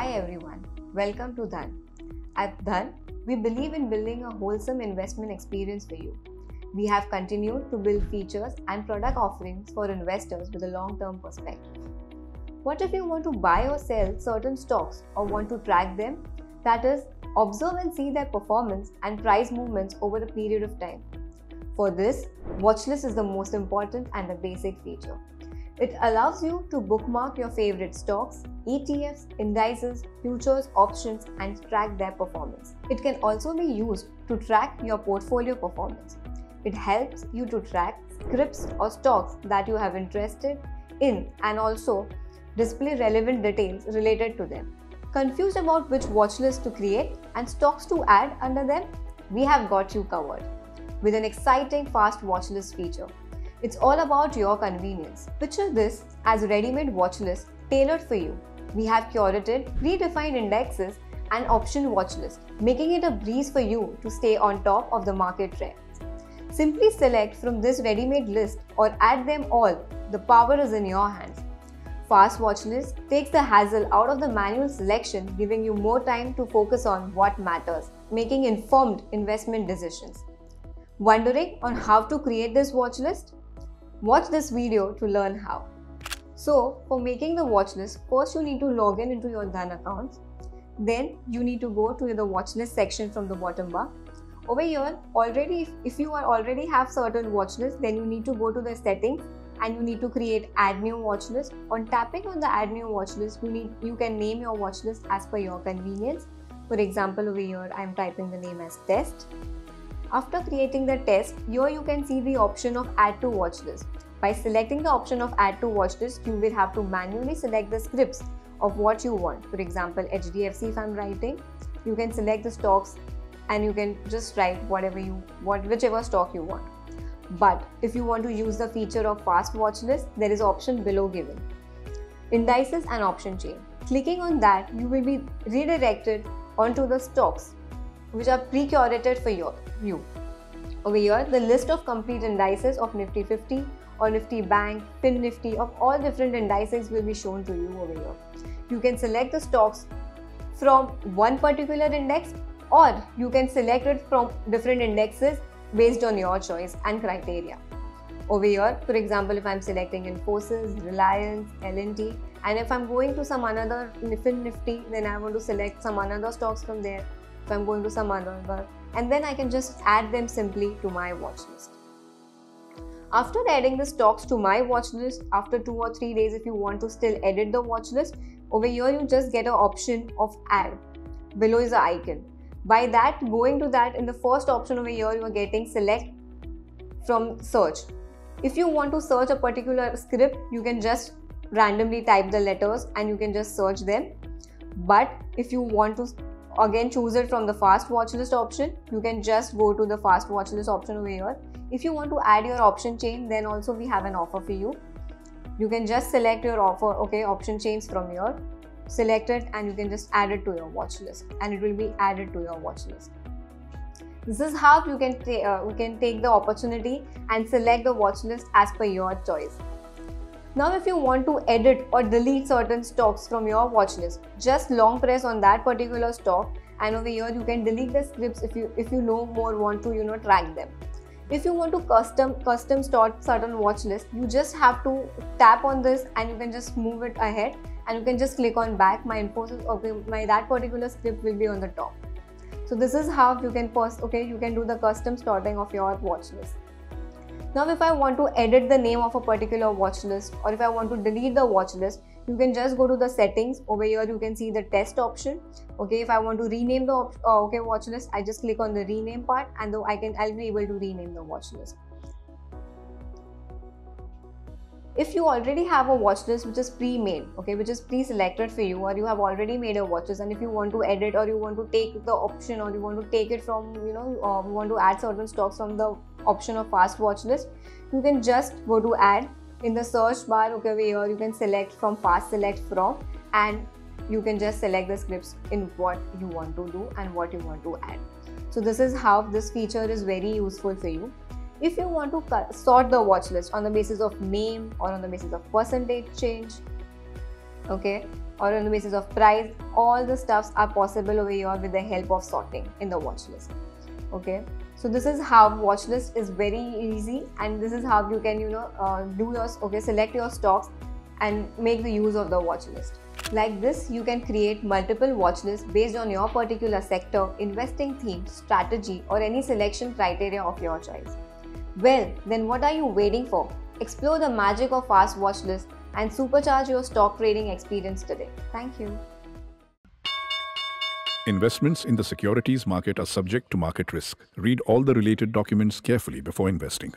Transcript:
Hi everyone, welcome to Dhan. At Dhan, we believe in building a wholesome investment experience for you. We have continued to build features and product offerings for investors with a long term perspective. What if you want to buy or sell certain stocks or want to track them? That is, observe and see their performance and price movements over a period of time. For this, watchlist is the most important and the basic feature. It allows you to bookmark your favorite stocks, ETFs, indices, futures, options, and track their performance. It can also be used to track your portfolio performance. It helps you to track scripts or stocks that you have interested in and also display relevant details related to them. Confused about which watchlist to create and stocks to add under them? We have got you covered with an exciting fast watchlist feature. It's all about your convenience. Picture this as a ready-made watchlist tailored for you. We have curated predefined indexes and option watchlist, making it a breeze for you to stay on top of the market trends. Simply select from this ready-made list or add them all. The power is in your hands. Fast watchlist takes the hassle out of the manual selection, giving you more time to focus on what matters, making informed investment decisions. Wondering on how to create this watchlist? Watch this video to learn how. So, for making the watch list, first you need to log in into your Dhan accounts. Then you need to go to the watch list section from the bottom bar. Over here, already if, if you are already have certain watch list, then you need to go to the settings and you need to create add new watch list. On tapping on the add new watch list, you need you can name your watch list as per your convenience. For example, over here I am typing the name as test after creating the test, here you can see the option of add to watch list. By selecting the option of add to watch list, you will have to manually select the scripts of what you want. For example, HDFC if I'm writing, you can select the stocks and you can just write whatever you what whichever stock you want. But if you want to use the feature of fast watch list, there is option below given. Indices and option chain. Clicking on that, you will be redirected onto the stocks which are pre-curated for your, you. Over here, the list of complete indices of Nifty 50 or Nifty Bank, Fin Nifty of all different indices will be shown to you over here. You can select the stocks from one particular index or you can select it from different indexes based on your choice and criteria. Over here, for example, if I'm selecting Infosys, Reliance, L&T, and if I'm going to some another Nifty, then I want to select some another stocks from there I'm going to some other and then I can just add them simply to my watch list. After adding the stocks to my watch list, after two or three days, if you want to still edit the watch list, over here you just get an option of add. Below is the icon. By that, going to that in the first option over here, you are getting select from search. If you want to search a particular script, you can just randomly type the letters and you can just search them. But if you want to again choose it from the fast watch list option. You can just go to the fast watch list option over here. If you want to add your option chain then also we have an offer for you. You can just select your offer okay option chains from here. Select it and you can just add it to your watch list and it will be added to your watch list. This is how you can, uh, you can take the opportunity and select the watch list as per your choice now if you want to edit or delete certain stocks from your watch list, just long press on that particular stock and over here you can delete the scripts if you if you no more want to you know track them. If you want to custom custom start certain watch list, you just have to tap on this and you can just move it ahead and you can just click on back. My Infosys okay, my that particular script will be on the top. So this is how you can post okay you can do the custom starting of your watch list. Now if I want to edit the name of a particular watch list or if I want to delete the watch list, you can just go to the settings. Over here you can see the test option. Okay if i want to rename the uh, okay watch list i just click on the rename part and though i can i'll be able to rename the watch list. If you already have a watch list which is pre-made okay which is pre-selected for you or you have already made a watch list and if you want to edit or you want to take the option or you want to take it from you know uh, you want to add certain stocks from the option of fast watch list you can just go to add in the search bar okay here you can select from fast select from and you can just select the scripts in what you want to do and what you want to add so this is how this feature is very useful for you if you want to sort the watch list on the basis of name or on the basis of percentage change, okay, or on the basis of price. All the stuffs are possible over here with the help of sorting in the watch list. Okay, so this is how watch list is very easy, and this is how you can you know uh, do your okay select your stocks and make the use of the watch list. Like this, you can create multiple watch lists based on your particular sector, investing theme, strategy, or any selection criteria of your choice. Well, then what are you waiting for? Explore the magic of fast watch lists and supercharge your stock trading experience today. Thank you. Investments in the securities market are subject to market risk. Read all the related documents carefully before investing.